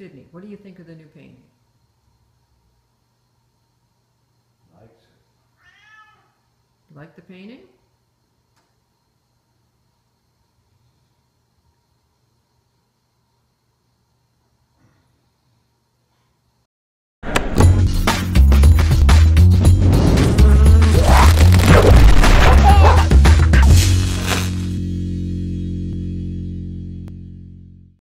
Sydney, what do you think of the new painting? Likes You Like the painting?